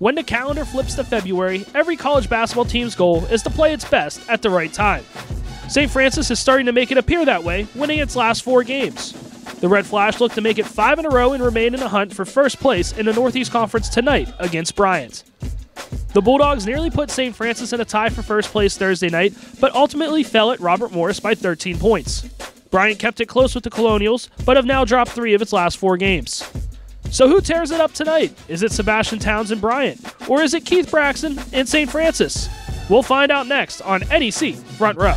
When the calendar flips to February, every college basketball team's goal is to play its best at the right time. St. Francis is starting to make it appear that way, winning its last four games. The Red Flash look to make it five in a row and remain in the hunt for first place in the Northeast Conference tonight against Bryant. The Bulldogs nearly put St. Francis in a tie for first place Thursday night, but ultimately fell at Robert Morris by 13 points. Bryant kept it close with the Colonials, but have now dropped three of its last four games. So who tears it up tonight? Is it Sabastian Townes and Bryant? Or is it Keith Braxton and St. Francis? We'll find out next on NEC Front Row.